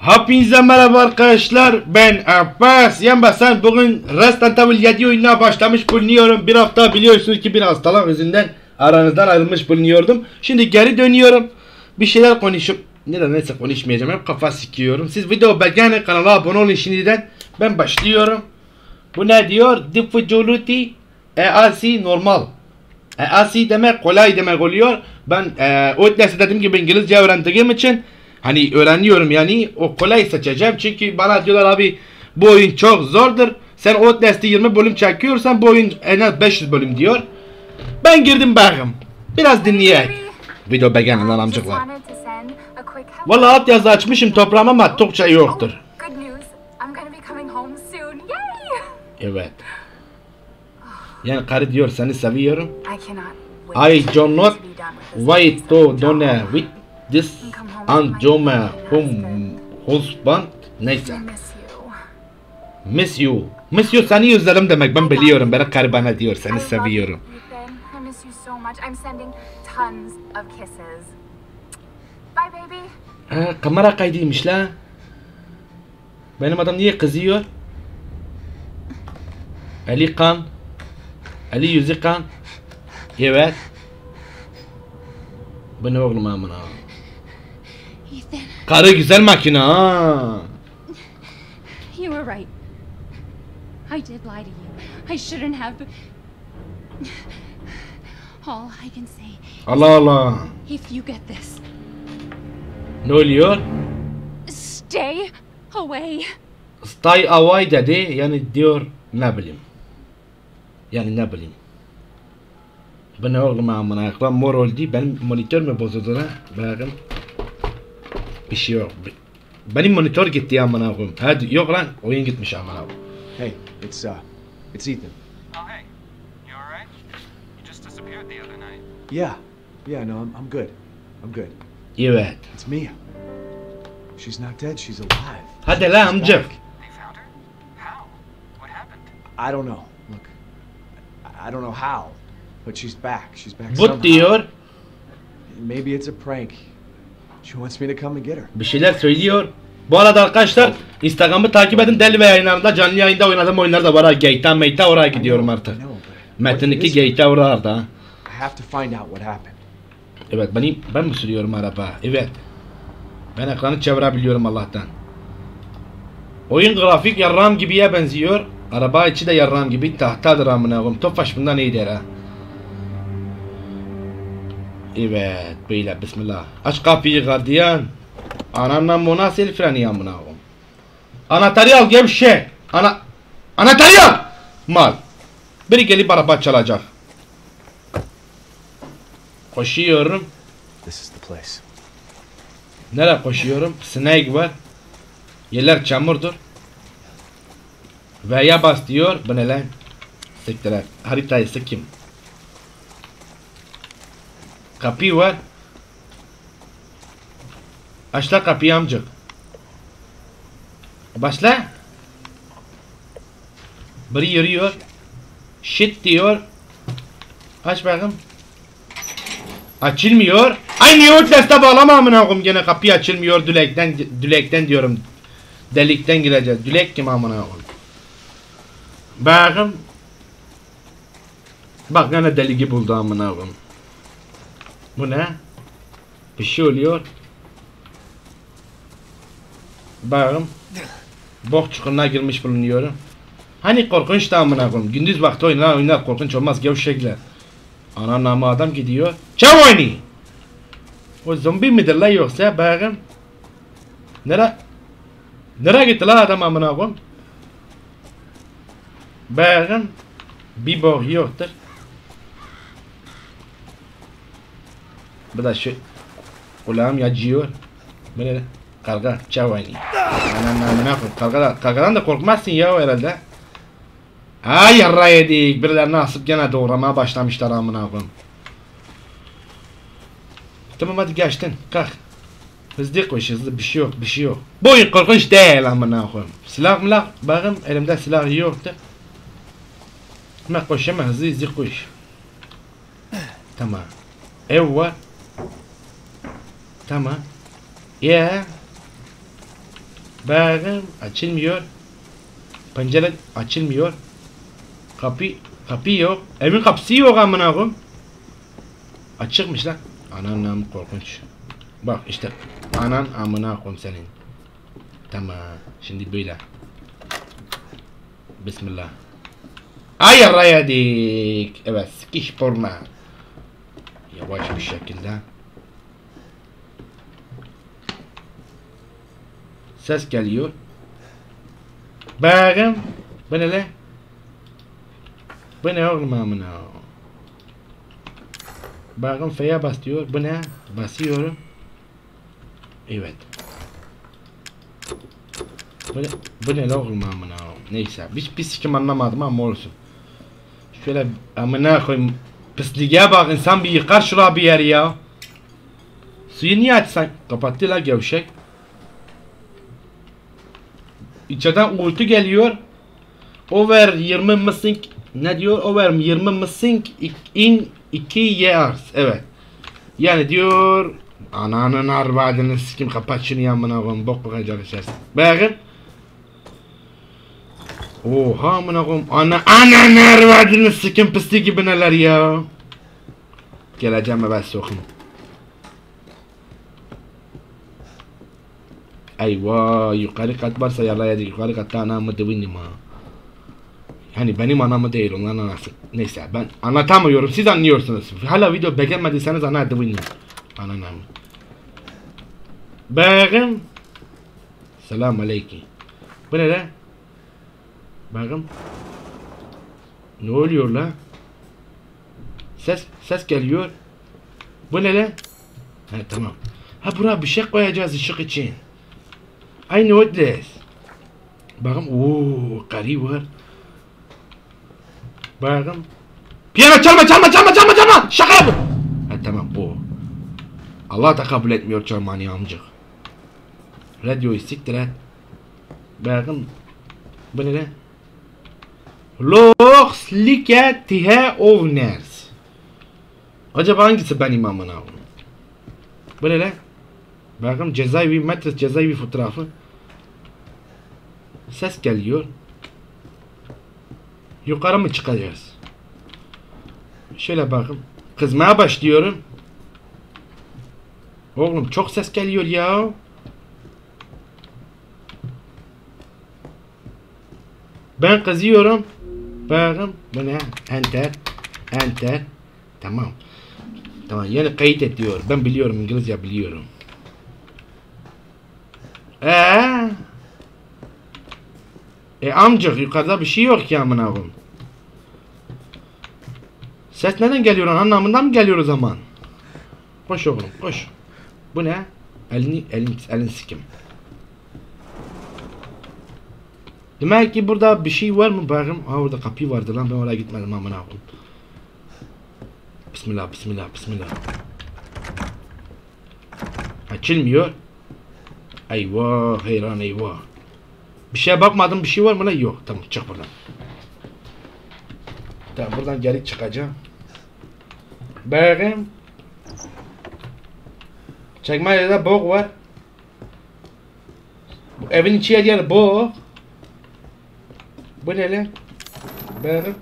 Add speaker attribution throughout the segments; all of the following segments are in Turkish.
Speaker 1: Hepinize merhaba arkadaşlar. Ben Abbas. Yan basan bugün Resident Evil 7 oyununa başlamış bulunuyorum. Bir hafta biliyorsunuz ki bir hastalık yüzünden aranızdan ayrılmış bulunuyordum. Şimdi geri dönüyorum. Bir şeyler konuşup neden neyse konuşmayacağım. Hep kafa sikiyorum. Siz video beğenin kanala abone olun şimdiden. Ben başlıyorum. Bu ne diyor? Difficulty EAC normal. EAC demek kolay demek oluyor. Ben e, o dersi dediğim gibi İngilizce öğrendiğim için hani öğreniyorum yani o kolay seçeceğim. Çünkü bana diyorlar abi bu oyun çok zordur. Sen o derste 20 bölüm çekiyorsan bu oyun en az 500 bölüm diyor. Ben girdim bakım. Biraz dinleyek. Video beğenin lan amcıklar. Valla alt yazı açmışım toprağım ama Türkçe yoktur. Evet. Yani karı diyor seni seviyorum.
Speaker 2: I
Speaker 1: do not wait to done with this and Joma hum husband neyse.
Speaker 2: Miss you.
Speaker 1: Miss you. Seni özledim demek ben biliyorum. Bana karı bana diyor seni seviyorum. Ha, kamera kaydıymış la. Benim adam niye kızıyor? Ali kan. Ali yüzü kan. Evet. Bu ne oğlum amına? Karı güzel makine ha.
Speaker 3: you were right. I did lie to you. I shouldn't have. All I can say,
Speaker 1: Allah Allah.
Speaker 3: if you get this,
Speaker 1: Ne oluyor?
Speaker 3: stay away.
Speaker 1: Stay away dedi. Yani diyor ne bileyim. Yani ne bileyim. Bu ne oğlum amına ekran mor oldu. Benim monitör mü bozuldu lan? Bakın. Bir şey yok. Benim monitör gitti amına koyayım. Hadi yok lan oyun gitmiş amına koyayım.
Speaker 4: Hey, it's uh, it's Ethan.
Speaker 5: Oh, hey. You alright? You just disappeared the other night.
Speaker 4: Yeah, yeah, no, I'm, I'm good. I'm good.
Speaker 1: Evet.
Speaker 4: It's Mia. She's not dead. She's alive.
Speaker 1: Hadi lan amcık.
Speaker 5: They found her? How? What happened?
Speaker 4: I don't know. Look, I- I don't know how, but she's back. She's back.
Speaker 1: Bu
Speaker 4: somehow.
Speaker 1: diyor.
Speaker 4: Maybe it's a prank.
Speaker 1: Bir şeyler söylüyor. Bu arada arkadaşlar Instagram'ı takip edin. Deli ve yayınlarında canlı yayında oynadığım oyunlar da var. ha. Meyta oraya gidiyorum artık. Metin 2
Speaker 4: is it?
Speaker 1: Geyta orada. ha.
Speaker 4: I have to find out what happened.
Speaker 1: Evet benim ben mi sürüyorum araba? Evet. Ben ekranı çevirebiliyorum Allah'tan. Oyun grafik yarram gibiye benziyor. Araba içi de yarram gibi tahtadır amına koyayım. Tofaş bundan iyidir ha. Evet böyle bismillah. Aç kapıyı gardiyan. Ananla bu nasıl freni amına koyayım. Anahtarı al gevşek. Ana Anahtarı al. Mal. Biri gelip araba çalacak. Koşuyorum.
Speaker 4: This is the place.
Speaker 1: Nereye koşuyorum? Snake var. Yerler çamurdur. Veya bas diyor. Bu ne lan? Siktiler. Haritayı sikim. Kapı var. Açla kapıyı amcık. Başla. Biri yürüyor. Shit diyor. Aç bakayım. Açılmıyor. Ay niye o teste bağlama amına koyayım gene kapı açılmıyor dülekten dülekten diyorum. Delikten gireceğiz. Dülek kim amına koyayım. Bakın. Bak gene deligi buldu amına koyayım. Bu ne? Bir şey oluyor. Bakın. Bok çukuruna girmiş bulunuyorum. Hani korkunç da amına koyayım. Gündüz vakti oynar oynar korkunç olmaz gevşekler. Ana namı adam gidiyor. Çam oynuyor. O zombi midir la yoksa bakın. Nere? Nereye gitti la adam amına koyayım? Bakın. Bir bok yoktur. Bu şu. Kulağım yacıyor. Ne? Karga. Çav oynuyor. Anam namına koyayım. Kargadan, da korkmazsın ya herhalde. Ay yarra yedik. Birilerini asıp gene doğramaya başlamışlar amına koyayım. Tamam hadi geçtin. Kalk. Hızlı koş hızlı bir şey yok bir şey yok. Bu korkunç değil amına koyayım. Silah mı Bakın elimde silah yoktu. Hemen koş hemen hızlı hızlı koş. Tamam. Ev var. Tamam. Ya. Bakın açılmıyor. Pencere açılmıyor. Kapı kapı yok. Evin kapısı yok amına koyayım. Açıkmış lan. Anan namı korkunç. Bak işte anan amına koyayım senin. Tamam. Şimdi böyle. Bismillah. Ay yedik. Evet sikiş porna. Yavaş bir şekilde. Ses geliyor. Bakın. Bu ne lan? Bu ne oğlum amına? Bakın F'ye bas diyor. Bu ne? Basıyorum. Evet. Bu ne, bu ne lan oğlum amına? Neyse. Hiç bir sikim anlamadım ama olsun. Şöyle amına koyayım. Pisliğe bak insan bir yıkar şuraya bir yer ya. Suyu niye açsan? Kapattı la gevşek. İçeriden uğultu geliyor. Over 20 missing ne diyor? Over 20 missing in 2 years. Evet. Yani diyor ananın arvadını sikim kapat şunu yanına koyun bok bakacak içersin. Bakın. Oha amına koyayım. Ana ananın arvadını sikim pislik gibi neler ya. Geleceğim ben sokayım. Eyvah yukarı kat varsa yalayacak yukarı katta anamı dövünüm ha. Hani benim anamı değil onların anası. Neyse ben anlatamıyorum siz anlıyorsunuz. Hala video beğenmediyseniz ana dövünüm. Ananamı. Bakın. Selam aleyküm. Bu ne lan? Bakın. Ne oluyor la? Ses ses geliyor. Bu ne lan? Ha tamam. Ha buraya bir şey koyacağız ışık için. I know this. Bakın ooo karı var. Bakın. Piyano çalma çalma çalma çalma çalma. Şaka yapın. Ha tamam o. Allah da kabul etmiyor çalmanı amcık. Radyoyu siktir et. Bakın. Bu ne? Lox like tihe ovners. Acaba hangisi benim amına? Bu ne lan? Bakın cezaevi, metres cezaevi fotoğrafı. Ses geliyor. Yukarı mı çıkacağız? Şöyle bakın. Kızmaya başlıyorum. Oğlum çok ses geliyor ya. Ben kızıyorum. Bakın bu ne? Enter. Enter. Tamam. Tamam yeni kayıt et diyor. Ben biliyorum İngilizce biliyorum. Ee? E amcık yukarıda bir şey yok ki amına koyayım. Ses neden geliyor anlamından mı geliyor o zaman? Koş oğlum koş. Bu ne? Elini elin elin sikim. Demek ki burada bir şey var mı bakayım? Ha orada kapı vardı lan ben oraya gitmedim amına koyayım. Bismillah bismillah bismillah. Açılmıyor. Eyvah hayran eyvah. Bir şeye bakmadım bir şey var mı lan? Yok. Tamam çık buradan. Tamam buradan geri çıkacağım. Bakayım. Çekmecede bok var. Bu evin içi yer yer bok. Bu ne lan? Bakın.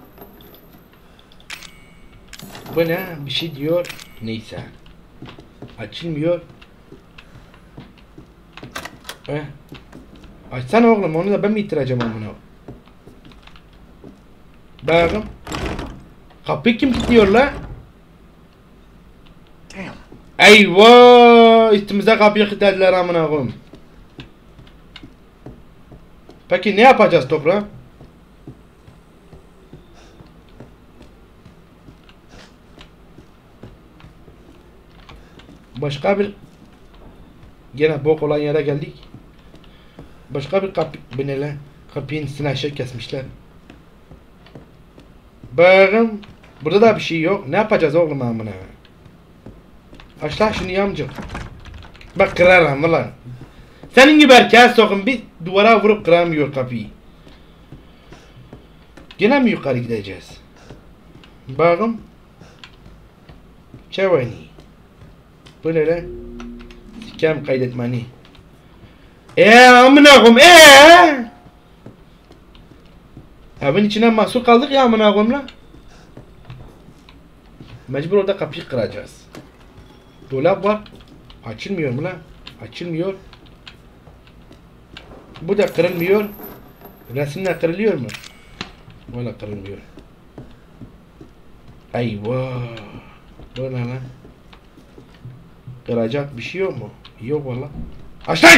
Speaker 1: Bu ne? Bir şey diyor. Neyse. Açılmıyor. Eh. Açsana oğlum onu da ben mi ittireceğim amına? Bakın. Kapıyı kim kilitliyor la? Eyvah! Üstümüze kapıyı kilitlediler amına koyayım. Peki ne yapacağız toprağa? Başka bir Gene bok olan yere geldik. Başka bir kapı bu ne lan? Kapının üstüne şey kesmişler. Bakın burada da bir şey yok. Ne yapacağız oğlum amına? Aç lan şunu yamcık. Bak kırarım valla. Senin gibi erkeğe sokun bir duvara vurup kıramıyor kapıyı. Gene mi yukarı gideceğiz? Bakın. Çevani. Bu ne lan? Sikem kaydetmeni. Eee amına koyayım eee. Evin içine mahsur kaldık ya amına koyayım lan. Mecbur orada kapıyı kıracağız. Dolap var. Açılmıyor mu lan? Açılmıyor. Bu da kırılmıyor. Resimler kırılıyor mu? Valla kırılmıyor. Eyvah. Bu ne lan? Kıracak bir şey yok mu? Yok valla. Aç lan!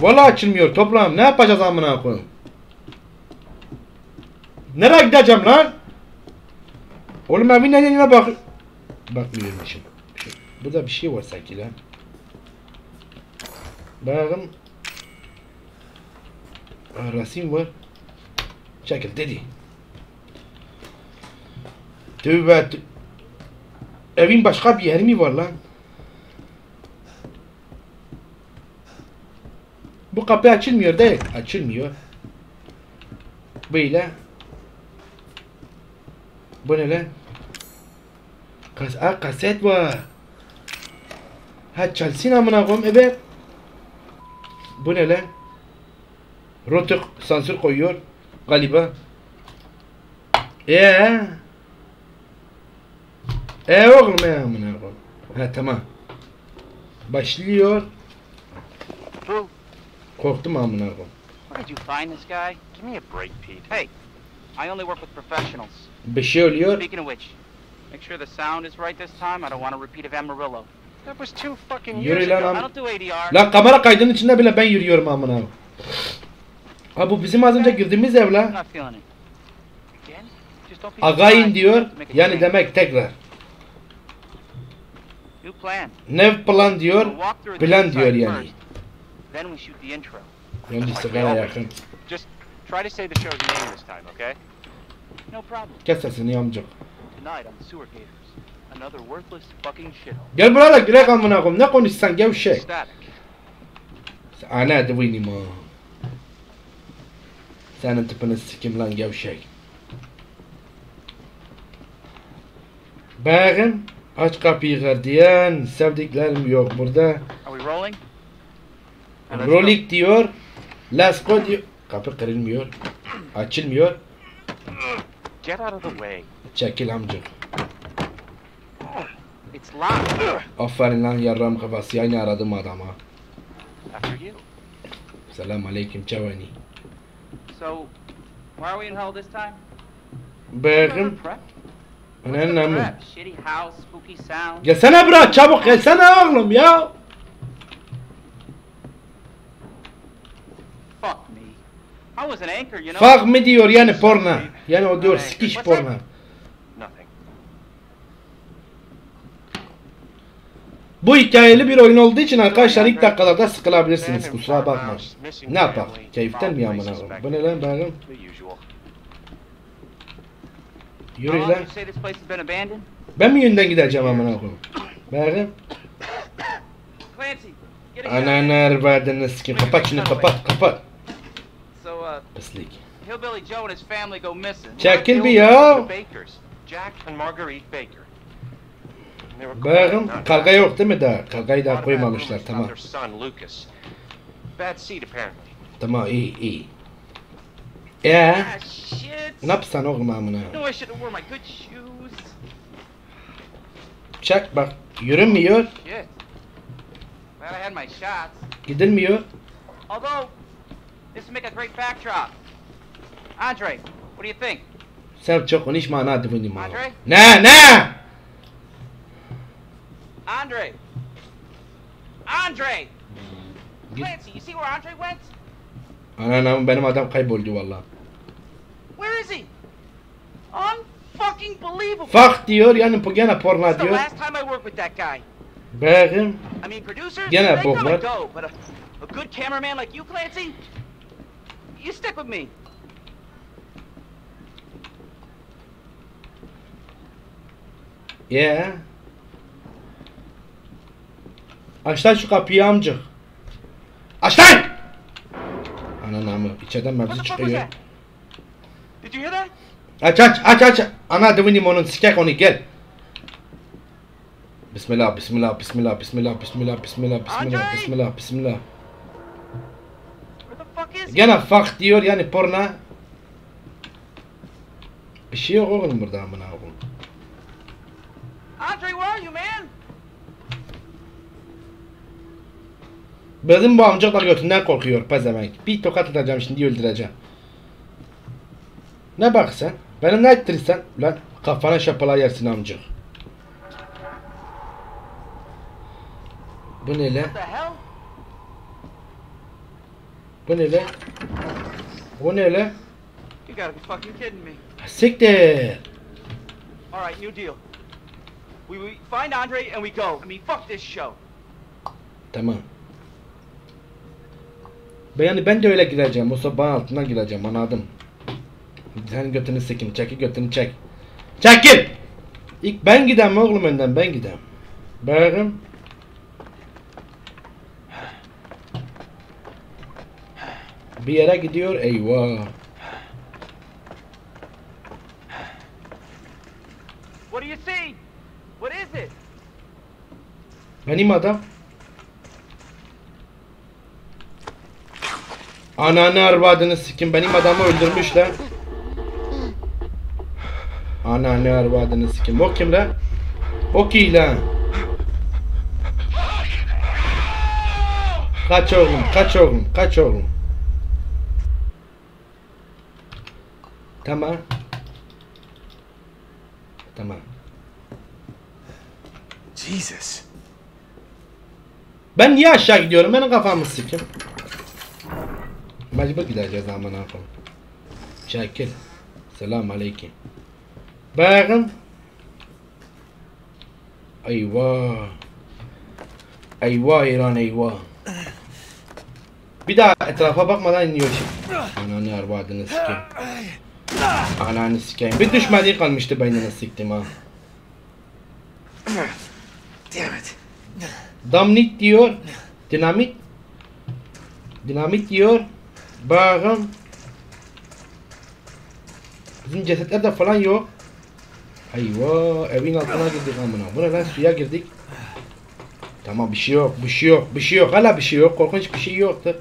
Speaker 1: Valla açılmıyor toprağım. Ne yapacağız amına koyayım? Nereye gideceğim lan? Oğlum evin önüne bak. Bakmıyormuşum. Burada bir şey var sanki lan. Bakın. Aa, resim var. Çekil dedi. Tövbe tö- Evin başka bir yeri mi var lan? Kapı açılmıyor değil. Açılmıyor. Böyle. Bu ne lan? Kas Aa, kaset var. Ha çalsın amına koyayım evet. Bu ne lan? Rotuk sansür koyuyor galiba. Eee? Eee oğlum ya amına koyayım. Ha tamam. Başlıyor.
Speaker 6: Boo,
Speaker 1: Korktum amına koyayım.
Speaker 6: where did you find this guy?
Speaker 5: Give me a break, Pete.
Speaker 6: Hey, I only work with professionals.
Speaker 1: Bir şey oluyor.
Speaker 6: Speaking of which, make sure the sound is right this time. I don't want a repeat of Amarillo.
Speaker 5: That was two fucking
Speaker 1: Yürü
Speaker 5: years
Speaker 1: lan
Speaker 5: ago.
Speaker 1: am-
Speaker 6: I don't do ADR.
Speaker 1: Lan kamera kaydının içinde bile ben yürüyorum amına. Ha bu bizim az önce girdiğimiz ev
Speaker 6: it. Again?
Speaker 1: Diyor. Yani demek tekrar. Ne plan diyor? Plan diyor yani.
Speaker 6: Then we shoot the intro.
Speaker 1: Yakın.
Speaker 5: Just try to say the show's name this time, okay?
Speaker 6: No problem.
Speaker 1: Kes sesini amcık.
Speaker 6: Tonight on Sewer Gators. Another worthless fucking shithole.
Speaker 1: Gel buraya girek amına koyayım. Ne konuşsan gevşek.
Speaker 6: Static.
Speaker 1: Ana duvini ma. Senin tipini sikim lan gevşek. Bakın aç kapıyı gardiyan. Sevdiklerim yok burada.
Speaker 6: Are we rolling?
Speaker 1: Rolik diyor. Let's go diyor. Kapı kırılmıyor. Açılmıyor.
Speaker 5: Get out of the way.
Speaker 1: Çekil amcık.
Speaker 6: It's locked.
Speaker 1: Aferin lan yarram kafası. Yani aradım adama.
Speaker 5: After you.
Speaker 1: Selam aleyküm çavani.
Speaker 6: So, why are we in hell this time?
Speaker 1: Bakın. Önemli mi? Gelsene bura çabuk gelsene oğlum ya.
Speaker 6: Fuck me.
Speaker 1: Fuck mi diyor yani porno. Yani o diyor sikiş.
Speaker 5: Nothing.
Speaker 1: Bu hikayeli bir oyun olduğu için arkadaşlar ilk dakikalarda sıkılabilirsiniz kusura bakmayın. Ne yapak? Keyiften mi amına koyayım? Bu ne lan
Speaker 5: usual.
Speaker 1: Yürü lan. Ben mi yönden gideceğim amına koyayım?
Speaker 6: Gun.
Speaker 1: Ananı erbadını sikim. Kapat şunu kapat kapat.
Speaker 6: Uh. Hillbilly Joe and his family go missing.
Speaker 1: Çekil bir ya.
Speaker 5: Jack and Marguerite Baker.
Speaker 1: Bakın kavga yok değil mi daha? Kavgayı daha koymamışlar tamam.
Speaker 5: Bad seed apparently.
Speaker 1: Tamam iyi iyi.
Speaker 6: Shit.
Speaker 1: Ne yapsan oğlum amına? Çek bak.
Speaker 6: Shots.
Speaker 1: Gidilmiyor.
Speaker 6: Although, this would make a great backdrop. Andre, what do you think?
Speaker 1: Sen çok konuşma ana divini ma.
Speaker 6: Andre?
Speaker 1: Ne ne?
Speaker 6: Andre! Andre!
Speaker 1: Mm.
Speaker 6: Clancy, you see where Andre went?
Speaker 1: Ananam benim adam kayboldu valla.
Speaker 6: Where is he? Unfucking believable.
Speaker 1: Fuck diyor yani bu gene porno
Speaker 6: the
Speaker 1: diyor.
Speaker 6: last time I worked with that guy.
Speaker 1: Bakın.
Speaker 6: I mean, producers,
Speaker 1: Gene
Speaker 6: they come
Speaker 1: boklar.
Speaker 6: and go, but a, a good cameraman like you, Clancy, you stick with me.
Speaker 1: Ya. Aç lan şu kapıyı amcık. Aç lan! İçeriden mevzu
Speaker 6: the fuck was
Speaker 1: çıkıyor.
Speaker 6: Did you hear that?
Speaker 1: Aç aç aç aç. Ana divini onun sikek onu gel. Bismillah, bismillah, bismillah, bismillah, bismillah, bismillah, bismillah, bismillah, bismillah.
Speaker 6: Where the fuck is he?
Speaker 1: Gene fuck diyor yani porno. Bir şey yok oğlum burada amına koyayım.
Speaker 6: Andre, where are you, man?
Speaker 1: Bizim bu amcak da götünden korkuyor pezevenk. Bir tokat atacağım şimdi öldüreceğim. Ne bak sen? Benim ne ettirirsen? Lan kafana şapala yersin amcık. Bu ne lan? Bu ne lan? Bu ne lan?
Speaker 6: You gotta be fucking kidding me.
Speaker 1: Siktir.
Speaker 6: All right, new deal. We, we find Andre and we go. I mean, fuck this show.
Speaker 1: Tamam. Ben yani ben de öyle gireceğim. O sabahın altına gireceğim anladım. Sen götünü sikin. Çekil götünü çek. Çekil! İlk ben gidem oğlum önden ben gidem. Bakın. Bir yere gidiyor eyvah.
Speaker 6: What do you see? What is it?
Speaker 1: Benim adam. Ananı arvadını sikin benim adamı öldürmüşler. Ananı arvadını sikin. O kim lan? O ki lan? Kaç oğlum, kaç oğlum, kaç oğlum. Tamam. Tamam.
Speaker 4: Jesus.
Speaker 1: Ben niye aşağı gidiyorum? Benim kafamı sikim. Mecbur gideceğiz aman akım. Çekil. Selam aleyküm. Bakın. Eyvah. Eyvah İran eyvah. Bir daha etrafa bakmadan iniyor şimdi. Ananı arvadını sikeyim. Ananı sikeyim. Bir düşmediği kalmıştı beynine siktim ha.
Speaker 4: Damn it.
Speaker 1: Damnit diyor. Dinamit. Dinamit diyor. Bakın. Bizim cesetlerde falan yok. Eyvah evin altına girdik amına. Bu ne lan suya girdik. Tamam bir şey yok, bir şey yok, bir şey yok. Hala bir şey yok. Korkunç bir şey yoktur.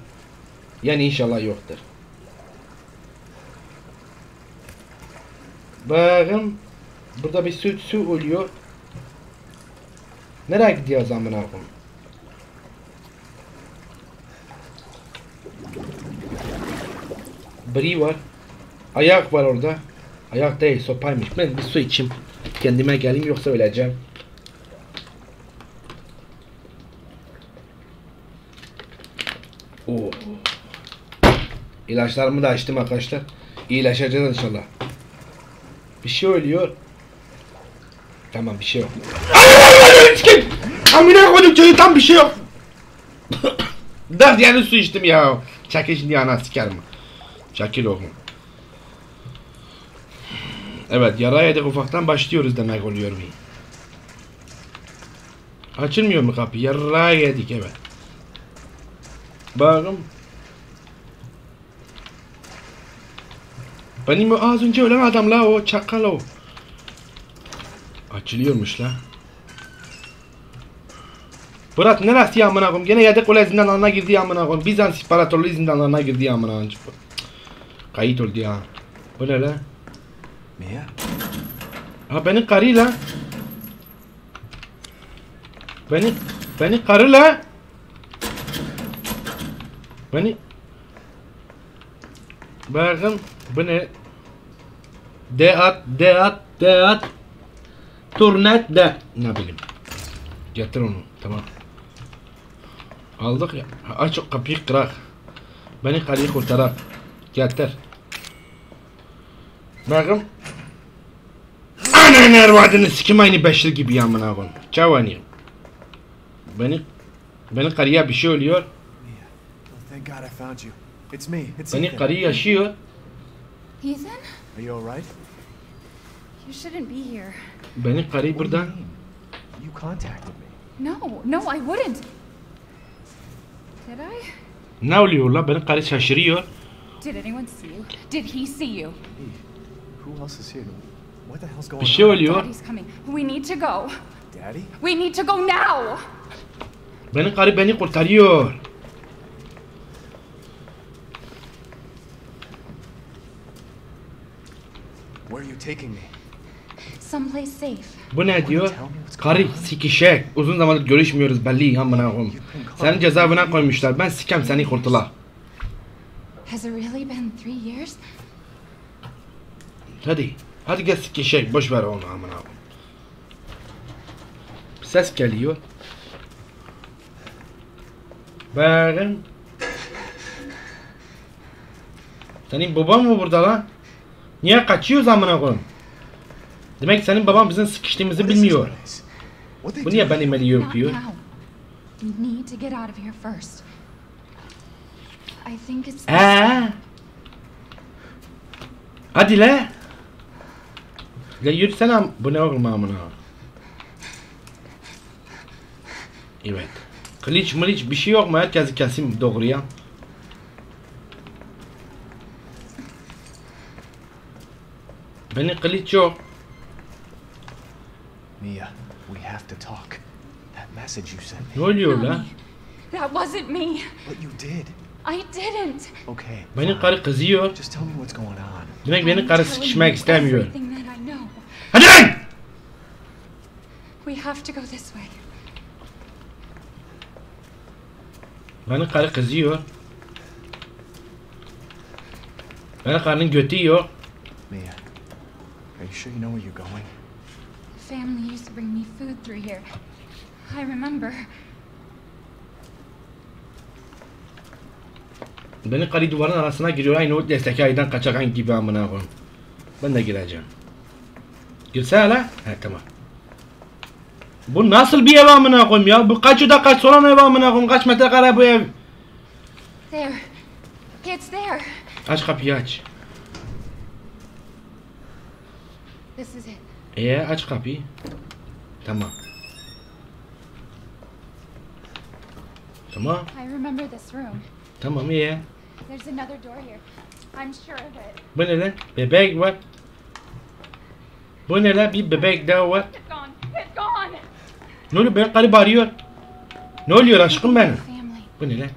Speaker 1: Yani inşallah yoktur. Bakın. Burada bir su, su oluyor. Nereye gidiyoruz amına koyayım? Biri var. Ayak var orada. Ayak değil sopaymış. Ben bir su içeyim. Kendime geleyim yoksa öleceğim. Oo. İlaçlarımı da açtım arkadaşlar. İyileşeceğiz inşallah. Bir şey oluyor. Tamam bir şey yok. Amına koydum çocuğu tam bir şey yok. Dört yani su içtim ya. Çekil şimdi ana sikerim. Çekil oğlum. Evet yara yedik ufaktan başlıyoruz demek oluyor bu. Açılmıyor mu kapı? Yara yedik evet. Bakın. Benim o az önce ölen adam la o çakal o. Açılıyormuş la. Murat neresi ya amına koyayım? Gene yedek kule zindanlarına girdi ya amına koyayım. Bizans İmparatorluğu zindanlarına girdi ya amına koyayım. Kayıt oldu ya. Bu ne la?
Speaker 4: Mia?
Speaker 1: Ha benim karı la. Beni beni karı la. Beni Bakın bu ne? Deat, deat, deat. Turnet de. Ne bileyim. Getir onu. Tamam. Aldık ya. Aç o kapıyı kırak. Beni karıyı kurtarak. Getir. Bakın. Ananı arvadını sikim aynı Beşir gibi yamına koyayım. Çavani. Beni beni karıya bir şey oluyor. Beni karı yaşıyor.
Speaker 3: Ethan?
Speaker 4: Are you alright?
Speaker 3: You shouldn't be here.
Speaker 1: Beni karı burada.
Speaker 4: You contacted me.
Speaker 3: No, no, I wouldn't. Did I?
Speaker 1: Ne oluyor la? Beni karı şaşırıyor.
Speaker 3: Did anyone see you? Did he see you?
Speaker 4: Who else is here? What the hell's going
Speaker 1: Bir şey
Speaker 4: on?
Speaker 1: oluyor.
Speaker 3: Daddy's coming. We need to go.
Speaker 4: Daddy?
Speaker 3: We need to go now!
Speaker 1: Benim karı beni kurtarıyor.
Speaker 4: Are you taking me?
Speaker 3: Someplace safe.
Speaker 1: Bu ne diyor? Karı sikişek. Uzun zamandır görüşmüyoruz belli amına koyayım. Seni cezaevine koymuşlar. Ben sikem seni kurtula.
Speaker 3: Has it really been three years?
Speaker 1: Hadi. Hadi gel sikişek. Boş ver onu amına koyayım. Ses geliyor. Bakın. Senin baban mı burada lan? Niye kaçıyoruz amına koyayım? Demek senin baban bizim sıkıştığımızı bilmiyor. Bu niye benim eli
Speaker 3: Not
Speaker 1: öpüyor?
Speaker 3: now. We need to get out of here first. I think it's.
Speaker 1: Ee? Hadi le. Le yürüsene bu ne oğlum amına. Evet. Kılıç mılıç bir şey yok mu? Herkesi kesim doğruya. Benim kılıç yok.
Speaker 4: Mia, we have to talk. That message you sent me.
Speaker 1: Ne oluyor lan?
Speaker 3: That wasn't me.
Speaker 4: But you did.
Speaker 3: I didn't.
Speaker 4: Okay. Fine.
Speaker 1: karı kızıyor.
Speaker 4: Just tell me what's going on.
Speaker 1: Demek benim
Speaker 3: I'm
Speaker 1: karı sıkışmak istemiyor.
Speaker 3: Everything that I know.
Speaker 1: Hadi lan!
Speaker 3: We have to go this way.
Speaker 1: Benim karı kızıyor. Benim karının götü yok.
Speaker 4: Mia, are you sure you know where you're going?
Speaker 3: Family used to bring me food through here. I remember.
Speaker 1: Benim karı duvarın arasına giriyor. Aynı o destek aydan kaçakan gibi amına koyayım. Ben de gireceğim. Girsene la. He tamam. Bu nasıl bir ev amına koyayım ya? Bu kaç oda kaç soran ev amına koyayım? Kaç metrekare bu ev?
Speaker 3: There. It's there.
Speaker 1: Aç kapıyı aç.
Speaker 3: This is it.
Speaker 1: Ee aç kapıyı. Tamam. Tamam.
Speaker 3: I remember this room.
Speaker 1: Tamam iyi.
Speaker 3: There's another door here. I'm sure of it.
Speaker 1: Bu ne lan? Bebek var. Bu ne lan? Bir bebek daha var.
Speaker 3: It's gone. It's gone.
Speaker 1: Ne oluyor? Benim karı bağırıyor. Ne oluyor aşkım benim? Bu ne lan?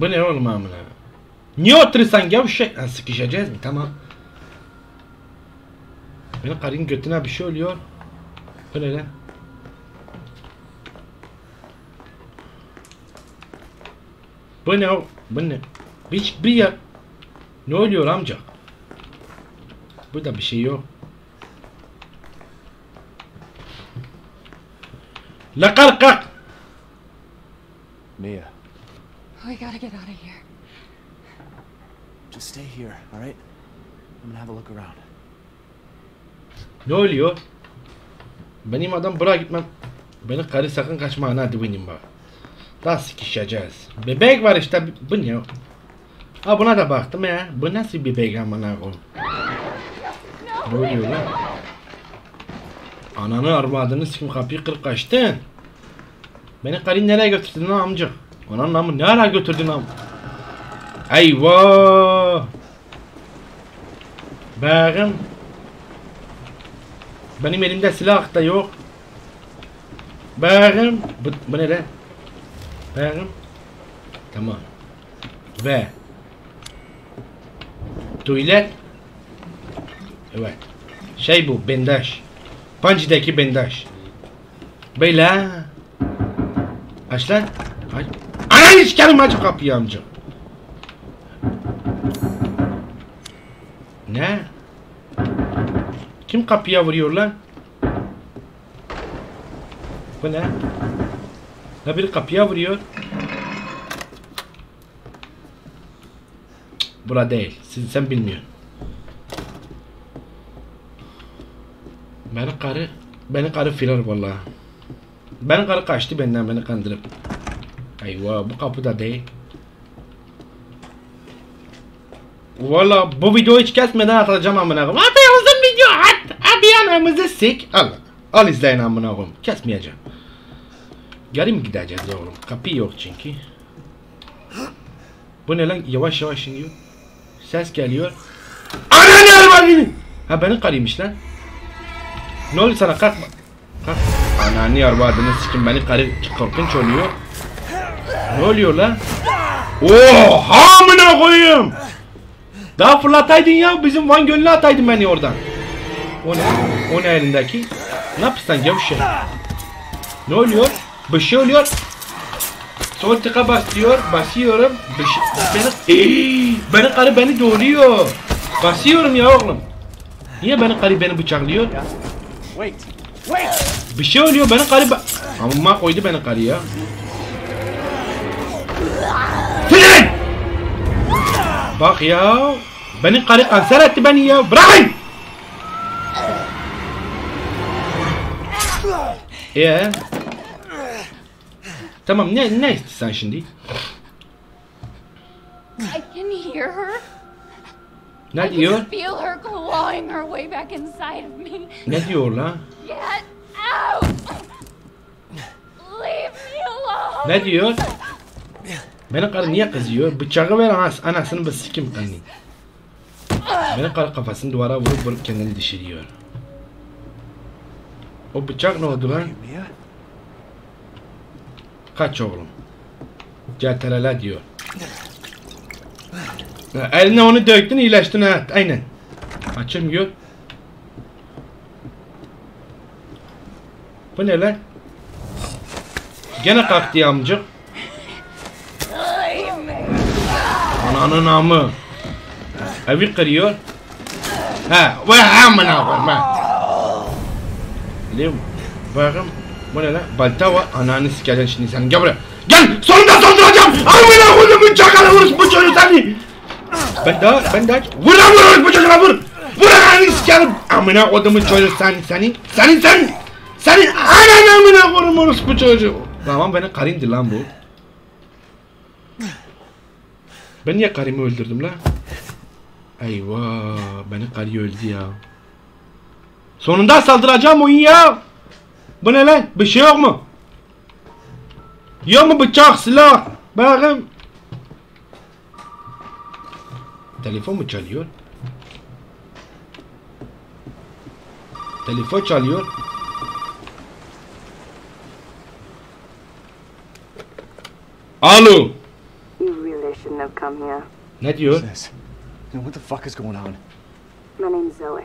Speaker 1: Bu ne oğlum amına? Niye oturursan gevşek? Ha, sıkışacağız mı? Tamam. Benim karının götüne bir şey oluyor. Ne lan? Bu ne o? Bu ne? Hiçbir yer. Ne oluyor amca? Burada bir şey yok. La kalk kalk.
Speaker 4: Mia,
Speaker 3: We gotta get out of here.
Speaker 4: just stay here, all right? I'm gonna have a look around.
Speaker 1: Ne oluyor? Benim adam buraya gitmem. Benim karı sakın kaçma ana hadi benim bak. Daha sikişeceğiz. Bebek var işte bu ne? Ha buna da baktım ya. Bu nasıl bir bebek amına koyayım? Ne oluyor lan? Ananı arvadını sikim kapıyı kırıp kaçtın. Beni karıyı nereye götürdün lan amca? Ananın namı ne ara götürdün am? Eyvah! Bakın. Benim elimde silah da yok. Bakın. Bu, bu ne lan? Bakın. Tamam. Ve. Tuvalet. Evet. Şey bu bendaj. Pancı'daki bendaj. Böyle. Aç lan. Aç. Ananı sikerim aç kapıyı amca. Ne? Kim kapıya vuruyor lan? Bu ne? Ya biri kapıya vuruyor. Bura değil. Siz, sen bilmiyorsun. Benim karı benim karı firar vallahi. Benim karı kaçtı benden beni kandırıp. Eyvah bu kapı da değil. Valla bu videoyu hiç kesmeden atacağım amına koyayım. Uzun video at. Abi anamızı sik. Al. Al izleyin amına koyayım. Kesmeyeceğim. Geri mi gideceğiz oğlum? Kapı yok çünkü. Bu ne lan? Yavaş yavaş iniyor. Ses geliyor. Ananı arvadını. Ha benim karıymış lan. Ne oluyor sana kalkma. Kalk. Ananı arvadını sikim beni karı korkunç oluyor. Ne oluyor lan? Oha amına koyayım. Daha fırlataydın ya bizim Van Gölü'ne ataydın beni oradan. O ne? O ne elindeki? Ne yapıyorsun gevşek? Ne oluyor? Bir şey oluyor. Sol tıka basıyor, basıyorum. Bir şey, beni, Eee, benim karı beni doğuruyor. Basıyorum ya oğlum. Niye benim karı beni bıçaklıyor?
Speaker 4: Wait! Wait!
Speaker 1: Bir şey oluyor benim karı Amma koydu benim karı ya. Bak ya. Benim karı kanser etti beni ya. Bırakın! Ee? Tamam ne ne istiyorsun şimdi?
Speaker 3: I can hear her.
Speaker 1: Ne diyor?
Speaker 3: feel her clawing her way back inside of me.
Speaker 1: Ne diyor lan?
Speaker 3: Get out! Leave me alone!
Speaker 1: Ne diyor? Benim karı niye kızıyor? Bıçağı ver anas anasını bir sikim kanni. Benim karı kafasını duvara vurup vurup kendini düşürüyor. O bıçak ne oldu lan? Kaç oğlum. Cetelele diyor. Eline onu döktün iyileştin ha. Aynen. Açılmıyor. Bu ne lan? Gene kalktı amcık. Ananın amı. Evi kırıyor. Ha, ve amına koyma. Biliyor musun? Bakın. Bu ne lan? Balta var. Ananı sikeceksin şimdi sen. Gel buraya. Gel! Sonunda saldıracağım! Amına koyduğumun çakalı vurur bu çocuğu seni! Ben daha, ben daha... Vur lan vur bu çocuğa vur! Vur ananı sikerim! Amına koyduğumun çocuğu sen, senin, senin, sen! Senin anan amına koyduğum orası bu çocuğu! Tamam benim karımdı lan bu. Ben niye karımı öldürdüm lan? Eyvah, beni karı öldü ya. Sonunda saldıracağım oyun ya. Bu ne lan? Bir şey yok mu? Yok mu bıçak, silah? Bakın. Telefon mu çalıyor? Telefon çalıyor. Alo.
Speaker 7: Shouldn't have come here.
Speaker 1: Ne diyor?
Speaker 4: Now, what the fuck is going on?
Speaker 7: My name's Zoe.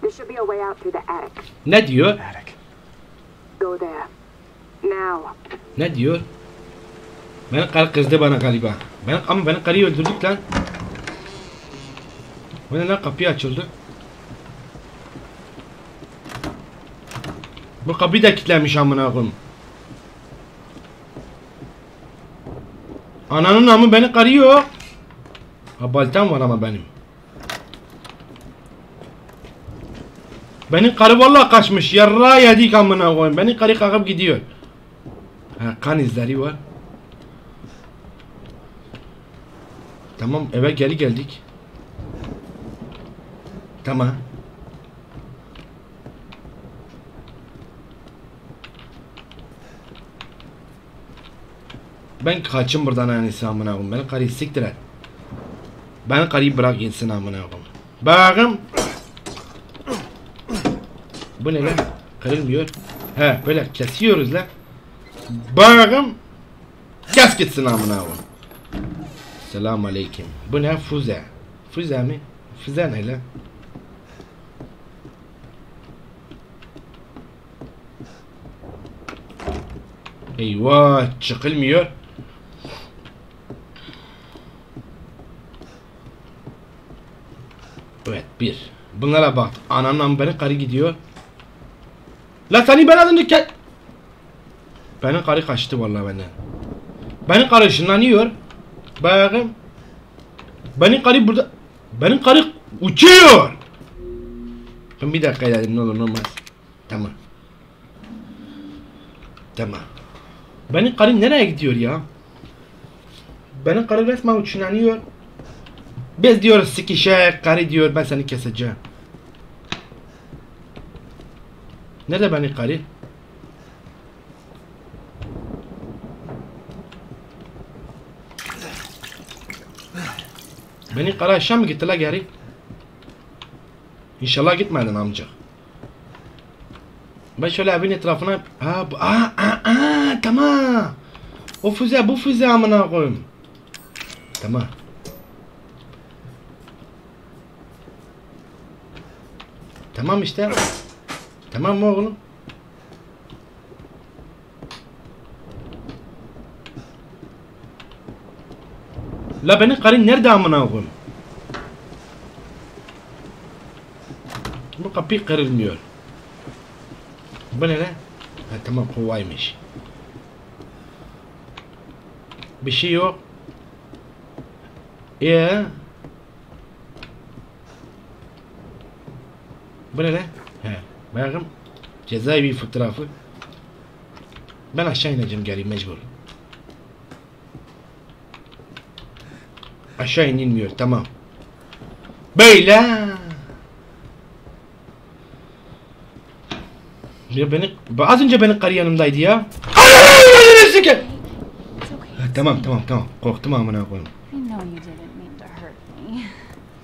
Speaker 7: There should be a way out through the attic.
Speaker 1: Ne diyor?
Speaker 4: Attic.
Speaker 7: Go there. Now.
Speaker 1: Ne diyor? Benim karı kızdı bana galiba. Ben, ama benim karıyı öldürdük lan. Bu ne lan kapıyı açıldı. Bu kapıyı da kilitlenmiş amına koyayım. Ananın amı beni karı yok. Ha baltam var ama benim. Benim karı vallahi kaçmış. Yarra yedik amına koyayım. Benim karı kalkıp gidiyor. Ha, kan izleri var. Tamam eve geri geldik. Tamam. Ben kaçım buradan anisi amına koyayım. Beni karıyı siktir et. Ben karıyı bırak gitsin amına koyayım. Bakın. Bu ne lan? Kırılmıyor. He böyle kesiyoruz lan. Bakın. Kes gitsin amına koyayım. Selamun aleyküm. Bu ne? Füze. Füze mi? Füze ne lan? Eyvah çıkılmıyor. Evet bir. Bunlara bak. Anamla benim karı gidiyor. La seni ben adını ke... Benim karı kaçtı vallahi benden. Benim karı ışınlanıyor. Bakın. Benim karı burada. Benim karı uçuyor. Ben bir dakika dedim ne olur ne olmaz. Tamam. Tamam. Benim karım nereye gidiyor ya? Benim karı resmen uçlanıyor. Biz diyoruz sikişe, karı diyor ben seni keseceğim. Nerede benim karı? Beni kara aşağı mı gitti la geri? İnşallah gitmedin amca. Ben şöyle evin etrafına... Ha, bu- aa, aa, aa, tamam. O füze bu füze amına koyayım. Tamam. Tamam işte. Tamam mı oğlum? La benim karın nerede amına koyayım? Bu kapı kırılmıyor. Bu ne lan? Ha tamam kovaymış. Bir şey yok. Ee? Bu ne lan? He. Bakın. Cezaevi fotoğrafı. Ben aşağı ineceğim geri mecbur. Aşağı inilmiyor tamam. Böyle. Ya beni az önce benim karı yanımdaydı ya. Tamam tamam tamam korktum amına koyayım.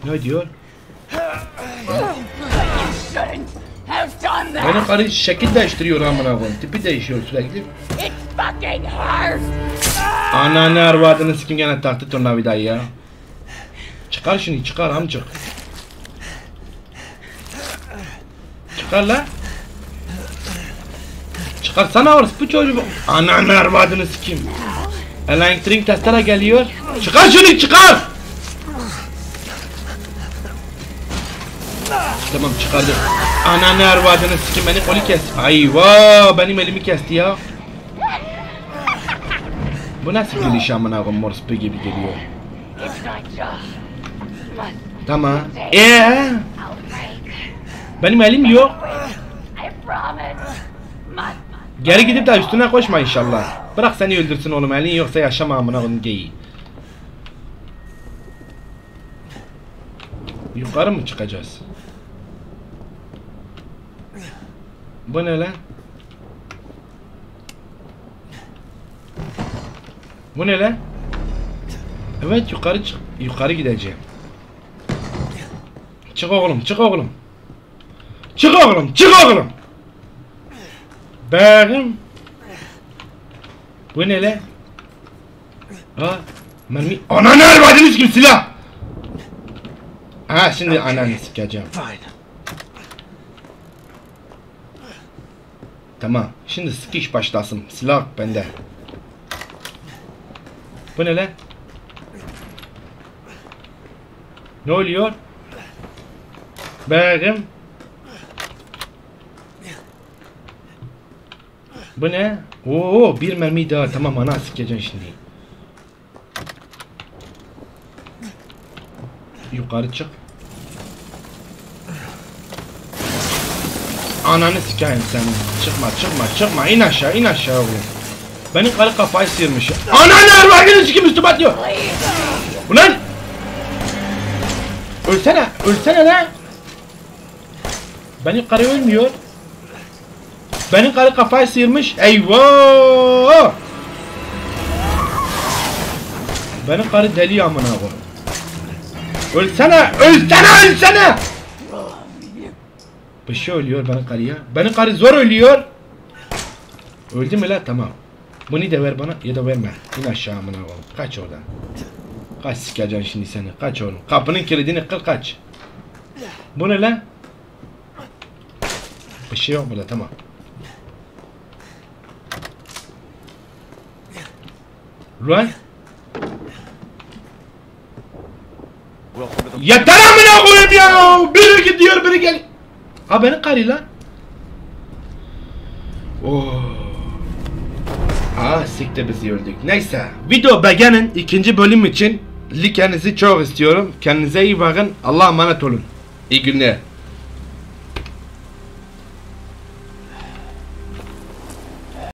Speaker 3: I know
Speaker 1: Benim karı şekil değiştiriyor amına koyayım. Tipi değişiyor sürekli.
Speaker 8: It's fucking hurt!
Speaker 1: Ananı arvadını sikim gene taktı tornavidayı ya. Çıkar şunu çıkar amcık. Çıkar la. Çıkarsana orası bu çocuğu. Ananı arvadını sikim. Elektrik testere geliyor. Çıkar şunu çıkar. Tamam çıkardı. Ananı arvadını sikim beni kolu kes. Ayva benim elimi kesti ya. Bu nasıl geliş amına koyayım mor spy gibi geliyor. Tamam. Ee, benim elim yok. Geri gidip de üstüne koşma inşallah. Bırak seni öldürsün oğlum elin yoksa yaşama amına koyayım geyi. Yukarı mı çıkacağız? Bu ne lan? Bu ne lan? Evet yukarı çık yukarı gideceğim. Çık oğlum, çık oğlum. Çık oğlum, çık oğlum. Bakın. Bu ne lan? Ha, mermi. Ananı arvadınız gibi silah. Ha şimdi ananı sikeceğim.
Speaker 4: Fine.
Speaker 1: Tamam. Şimdi sıkış başlasın. Silah bende. Bu ne lan? Ne oluyor? Bakın. Bu ne? Oo bir mermi daha. Tamam ana sikeceksin şimdi. Yukarı çık. Ananı sikeyim senin. Çıkma çıkma çıkma in aşağı in aşağı oğlum. Benim karı kafayı sıyırmış. Ananı arvadını sikim üstüme atıyor. Ulan! Ölsene ölsene lan. Benim karı ölmüyor. Benim karı kafayı sıyırmış. Eyvah! Benim karı deli amına koyayım. Ölsene! Ölsene! Ölsene! Bir şey ölüyor benim karıya. Benim karı zor ölüyor. Öldü mü la? Tamam. Bunu da ver bana ya da verme. İn aşağı amına koyayım. Kaç oradan. Kaç sikeceksin şimdi seni. Kaç oğlum. Kapının kilidini kır kaç. Bu ne lan? Bir şey yok burada tamam.
Speaker 4: The
Speaker 1: yeter amına koyayım ya. Biri gidiyor biri gel. Ha benim karı lan. Oo. Ah siktir bizi öldük. Neyse. Video beğenin. ikinci bölüm için likenizi çok istiyorum. Kendinize iyi bakın. Allah'a emanet olun. İyi günler.